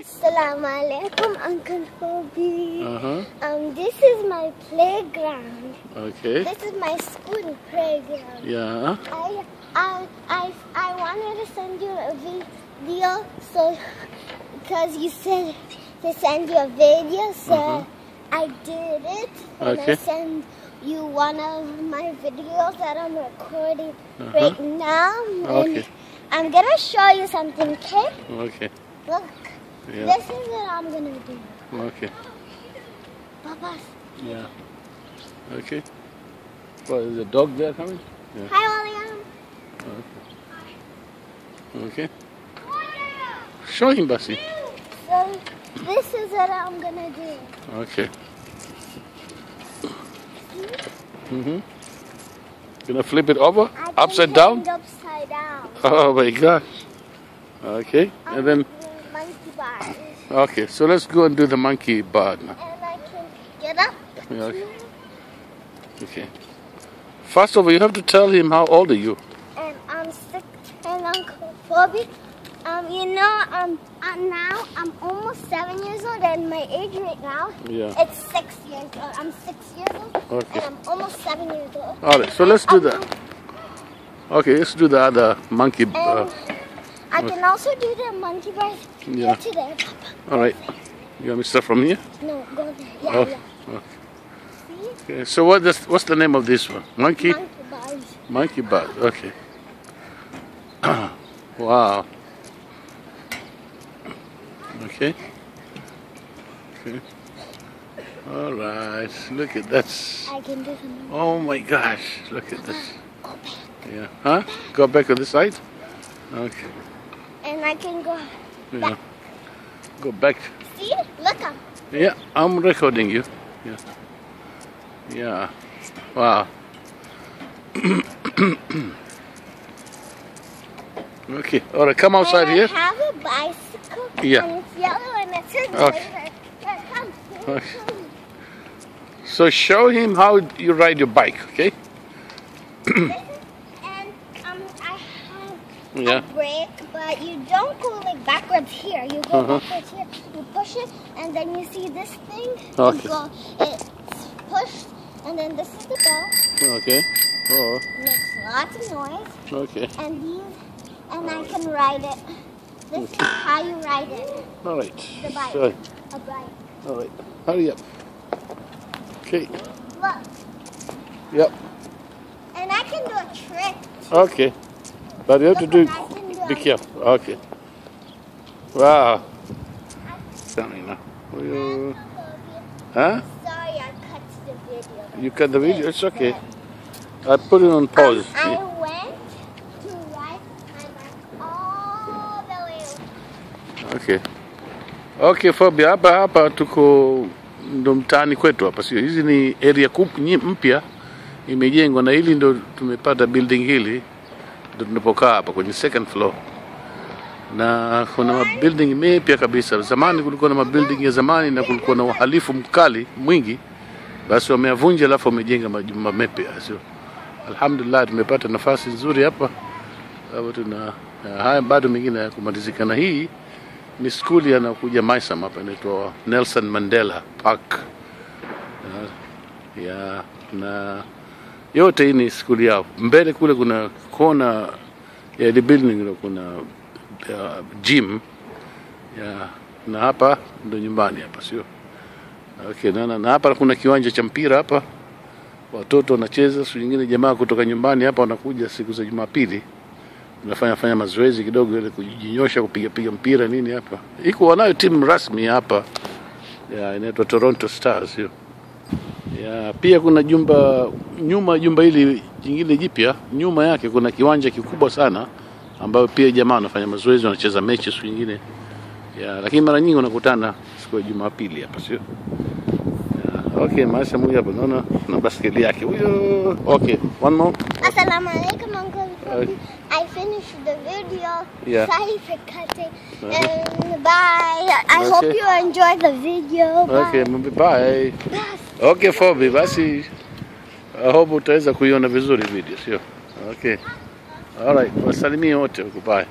Assalamu alaikum, Uncle Kobe. Uh-huh. Um, this is my playground. Okay. This is my school playground. Yeah. I, I, I, I wanted to send you a video, so because you said to send you a video, so Mhm. I did it, and I Okay. send you one of my videos that I'm recording Uh-huh. right now. And Okay. I'm gonna show you something, okay? Okay. Look, Yeah. this is what I'm gonna do. Okay. Papa, Yeah. Okay. What is the dog there coming? hi William. Okay. Show him, Basi. So this is what I'm gonna do. Okay. Mm-hmm. Gonna flip it over? I Upside down? Upside down. Oh my gosh. Okay. And then, I'm monkey bars. Okay, so let's go and do the monkey bar now. And I can get up. Yeah, okay. Okay. First of all, you have to tell him how old are you? And I'm six. And Uncle Fobby, um, you know, um, I'm now I'm almost seven years old, and my age right now Yeah. it's six years old. I'm six years old, Okay. and I'm almost seven years old. All right, so let's do that. Okay, let's do the other monkey. Uh, I can also do the monkey bars Yeah. today. all right. You want me to start from here? No, go there. Yeah, Oh, yeah. okay. See? Okay, so what is, what's the name of this one? Monkey? Monkey bars. Monkey. Okay. wow. Okay. Okay. All right. Look at that. I can do some. Oh my gosh. Look at this. Ah, yeah. Huh? Go back to the side? Okay. And I can go. Yeah. Go back. See? Look up. Yeah, I'm recording you. Yeah. Yeah. Wow. okay. All right. Come outside here. I have a bicycle. Yeah. And it's yellow and it says Okay. Come. Okay. So show him how you ride your bike. Okay. This is- and um, I have Yeah. a brake, but you don't go like backwards here. You go Uh-huh. backwards here. You push it, and then you see this thing. Okay. You go, it's pushed, and then this is the bell. Okay. Oh. Makes lots of noise. Okay. And these, and I can ride it. This is how you ride it. All right. The bike. So, A bike. all right. Hurry up. Okay. Look, Yep. and I can do a trick. Okay. But you have to do. Be careful. Okay. Wow. Something now. You- Huh? Sorry, I cut the video. You cut the video? It's okay. I put it on pause. Um, I went to ride my all the way. Okay. Okay, Fabi, hapa hapa tuko ndo mtaani kwetu hapa, sio? Hizi ni area mpya imejengwa, na hili ndo tumepata building hili tunapokaa hapa kwenye second floor, na kuna mabuilding mipya kabisa. Zamani kulikuwa na mabuilding ya zamani na kulikuwa na uhalifu mkali mwingi, basi wameavunja, alafu wamejenga majumba mapya, sio? Alhamdulillah, tumepata nafasi nzuri hapa. Hapo, tuna haya bado mengine ya kumalizika, na hii ni skuli anakuja Maisam hapa inaitwa Nelson Mandela Park. Ya, ya na yote hii ni skuli yao. Mbele kule kuna kona ya the building kuna uh, gym ya na hapa ndo nyumbani hapa sio? Okay, na, na, hapa kuna kiwanja cha mpira hapa, watoto wanacheza. Siku nyingine jamaa kutoka nyumbani hapa wanakuja siku za Jumapili tunafanya fanya mazoezi kidogo ile kujinyosha kupiga piga mpira nini hapa. Iko wanayo timu rasmi hapa ya inaitwa Toronto Stars hiyo. Ya pia kuna jumba nyuma jumba hili jingine jipya, nyuma yake kuna kiwanja kikubwa sana ambayo pia jamaa wanafanya mazoezi wanacheza mechi siku nyingine. Ya lakini mara nyingi unakutana siku ya Jumapili hapa sio? Okay, maisha huyu hapa naona na baskeli yake huyo. Okay, one more. Assalamu alaikum, Uncle Hi. I finished the video. Yeah. Sorry for cutting. And bye. I okay. hope you enjoy the video. Bye. Okay, bye. Bye. Okay, Fobi, basi I hope utaweza kuiona vizuri video, sio? Okay. All right, wasalimie wote huko, bye.